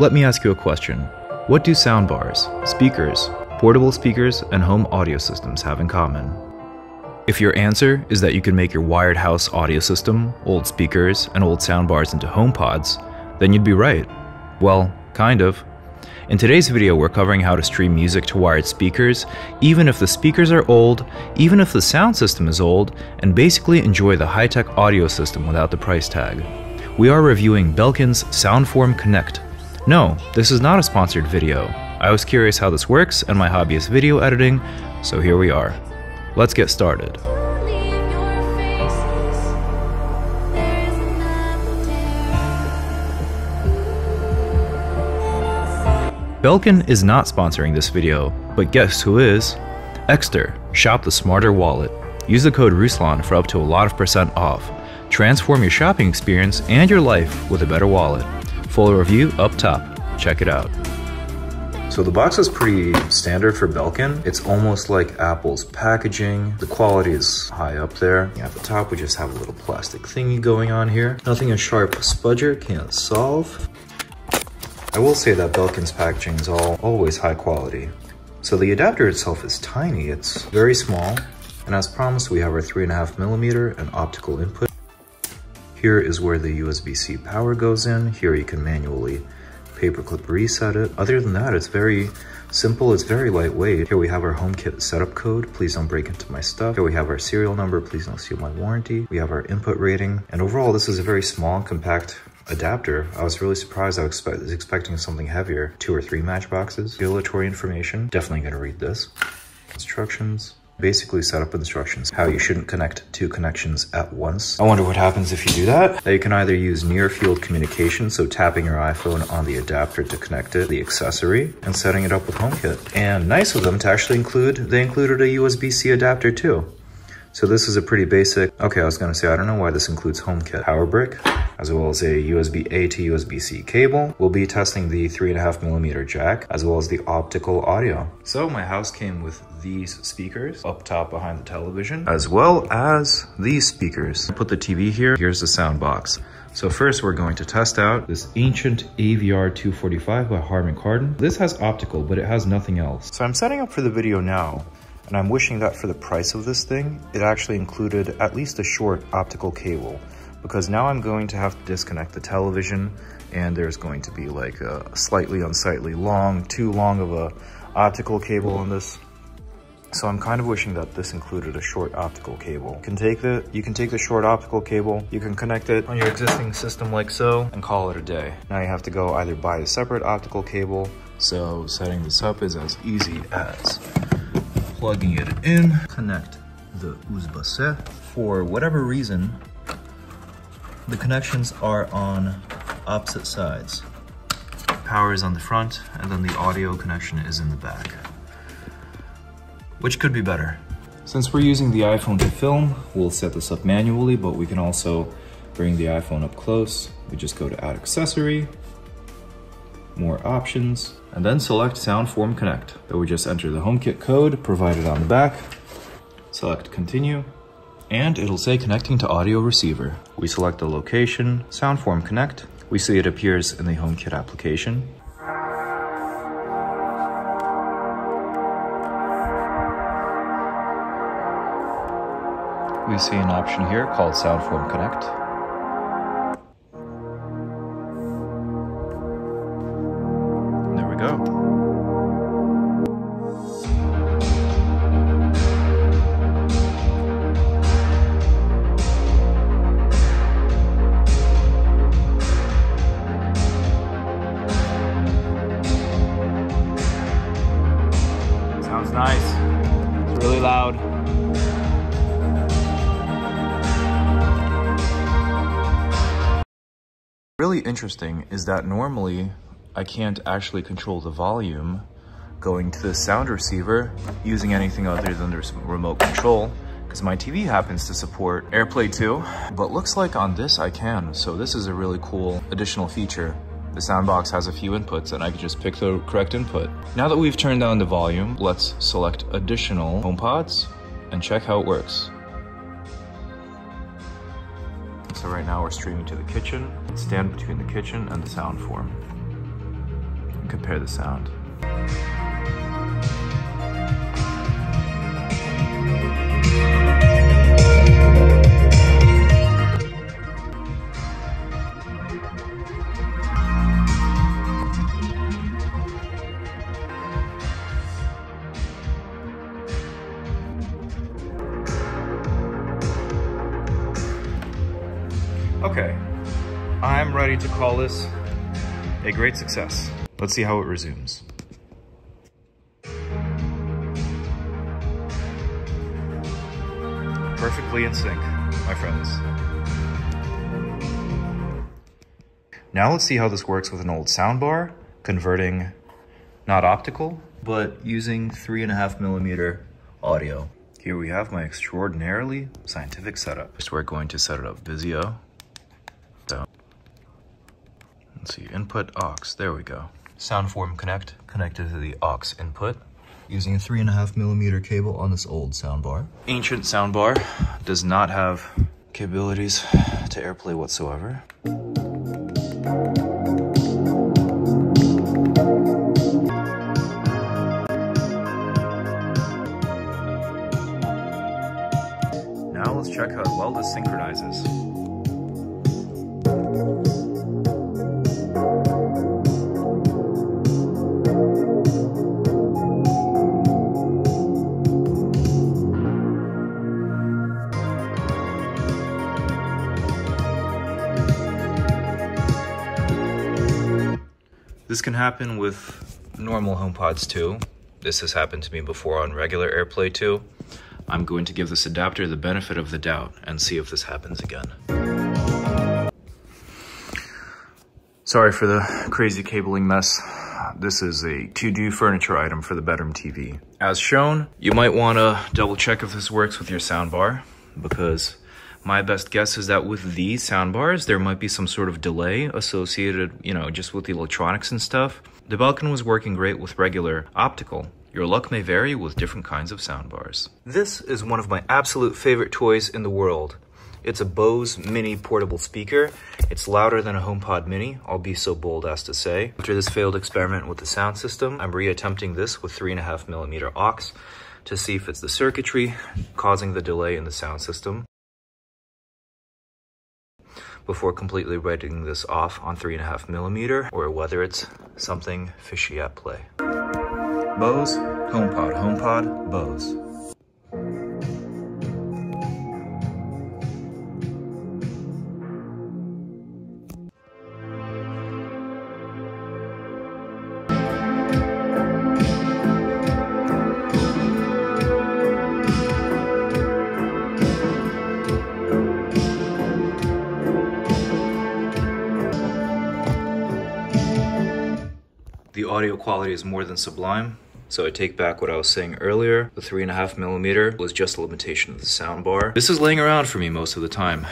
Let me ask you a question. What do soundbars, speakers, portable speakers, and home audio systems have in common? If your answer is that you can make your wired house audio system, old speakers, and old soundbars into HomePods, then you'd be right. Well, kind of. In today's video, we're covering how to stream music to wired speakers, even if the speakers are old, even if the sound system is old, and basically enjoy the high-tech audio system without the price tag. We are reviewing Belkin's Soundform Connect. No, this is not a sponsored video. I was curious how this works and my hobby is video editing, so here we are. Let's get started. Belkin is not sponsoring this video, but guess who is? Ekster, shop the smarter wallet. Use the code Ruslan for up to a lot of percent off. Transform your shopping experience and your life with a better wallet. Full review up top. Check it out. So the box is pretty standard for Belkin. It's almost like Apple's packaging. The quality is high up there. At the top, we just have a little plastic thingy going on here. Nothing a sharp spudger can't solve. I will say that Belkin's packaging is all always high quality. So the adapter itself is tiny, it's very small, and as promised we have our 3.5 millimeter and optical input. Here is where the USB-C power goes in. Here you can manually paperclip reset it. Other than that, it's very simple, it's very lightweight. Here we have our HomeKit setup code, please don't break into my stuff. Here we have our serial number, please don't steal my warranty. We have our input rating, and overall this is a very small, compact adapter. I was really surprised. I was expecting something heavier. Two or three matchboxes. Regulatory information. Definitely gonna read this. Instructions. Basically setup instructions, how you shouldn't connect two connections at once. I wonder what happens if you do that. Now you can either use near field communication, so tapping your iPhone on the adapter to connect it, the accessory, and setting it up with HomeKit. And nice of them to actually include, they included a USB-C adapter too. So this is a pretty basic, okay, I was gonna say, I don't know why this includes HomeKit. Power brick, as well as a USB-A to USB-C cable. We'll be testing the three and a half millimeter jack, as well as the optical audio. So my house came with these speakers up top behind the television, as well as these speakers. I Put the TV here, here's the sound box. So first we're going to test out this ancient AVR 245 by Harman Kardon. This has optical, but it has nothing else. So I'm setting up for the video now. And I'm wishing that for the price of this thing, it actually included at least a short optical cable because now I'm going to have to disconnect the television and there's going to be like a slightly unsightly long, too long of a optical cable on this. So I'm kind of wishing that this included a short optical cable. You can take the you can take the short optical cable, you can connect it on your existing system like so, and call it a day. Now you have to go either buy a separate optical cable. So setting this up is as easy as plugging it in, connect the USB-C. For whatever reason, the connections are on opposite sides. Power is on the front, and then the audio connection is in the back. Which could be better. Since we're using the iPhone to film, we'll set this up manually, but we can also bring the iPhone up close. We just go to Add Accessory, more options, and then select Soundform Connect. Then we just enter the HomeKit code provided on the back, select Continue, and it'll say connecting to audio receiver. We select the location, Soundform Connect. We see it appears in the HomeKit application. We see an option here called Soundform Connect. Really interesting is that normally I can't actually control the volume going to the sound receiver using anything other than the remote control because my TV happens to support AirPlay 2, but looks like on this I can. So this is a really cool additional feature. The soundbox has a few inputs and I can just pick the correct input. Now that we've turned down the volume, let's select additional HomePods and check how it works. So right now we're streaming to the kitchen. Stand between the kitchen and the Soundform. compare the sound. Okay, I'm ready to call this a great success. Let's see how it resumes. Perfectly in sync, my friends. Now let's see how this works with an old soundbar, converting not optical, but using three and a half millimeter audio. Here we have my extraordinarily scientific setup. First, we're going to set it up Vizio. Let's see, input aux, there we go. Soundform Connect, connected to the aux input using a three and a half millimeter cable on this old soundbar. Ancient soundbar does not have capabilities to AirPlay whatsoever. Now let's check how well this synchronizes. This can happen with normal HomePods too. This has happened to me before on regular AirPlay too. I'm going to give this adapter the benefit of the doubt and see if this happens again. Sorry for the crazy cabling mess. This is a to-do furniture item for the bedroom TV. As shown, you might want to double check if this works with your soundbar because my best guess is that with these soundbars, there might be some sort of delay associated, you know, just with the electronics and stuff. The Belkin was working great with regular optical. Your luck may vary with different kinds of soundbars. This is one of my absolute favorite toys in the world. It's a Bose Mini portable speaker. It's louder than a HomePod Mini, I'll be so bold as to say. After this failed experiment with the sound system, I'm reattempting this with 3.5mm aux to see if it's the circuitry causing the delay in the sound system before completely writing this off on 3.5 millimeter or whether it's something fishy at play. Bose, HomePod, HomePod, Bose. The audio quality is more than sublime, so I take back what I was saying earlier. The 3.5 millimeter was just a limitation of the soundbar. This is laying around for me most of the time.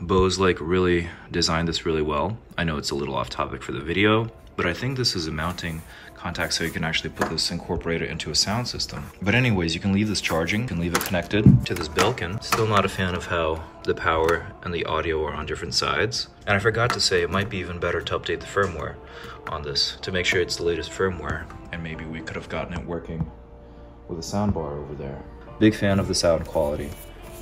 Bose like really designed this really well. I know it's a little off topic for the video, but I think this is a mounting contact so you can actually put this incorporated into a sound system. But anyways, you can leave this charging, you can leave it connected to this Belkin. Still not a fan of how the power and the audio are on different sides. And I forgot to say, it might be even better to update the firmware on this to make sure it's the latest firmware. And maybe we could have gotten it working with a soundbar over there. Big fan of the sound quality.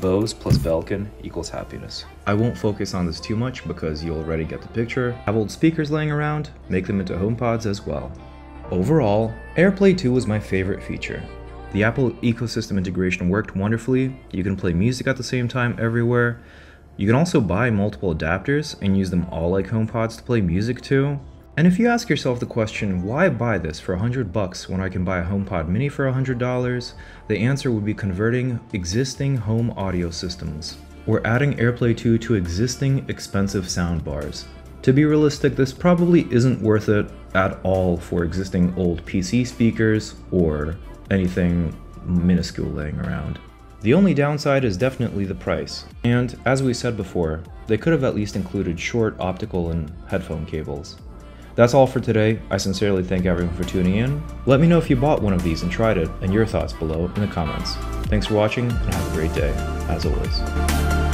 Bose plus Belkin equals happiness. I won't focus on this too much because you already get the picture. Have old speakers laying around, make them into HomePods as well. Overall, AirPlay 2 was my favorite feature. The Apple ecosystem integration worked wonderfully, you can play music at the same time everywhere. You can also buy multiple adapters and use them all like HomePods to play music too. And if you ask yourself the question, why buy this for 100 bucks when I can buy a HomePod mini for $100? The answer would be converting existing home audio systems, or adding AirPlay 2 to existing expensive soundbars. To be realistic, this probably isn't worth it at all for existing old PC speakers or anything minuscule laying around. The only downside is definitely the price, and as we said before, they could have at least included short optical and headphone cables. That's all for today. I sincerely thank everyone for tuning in. Let me know if you bought one of these and tried it, and your thoughts below in the comments. Thanks for watching, and have a great day, as always.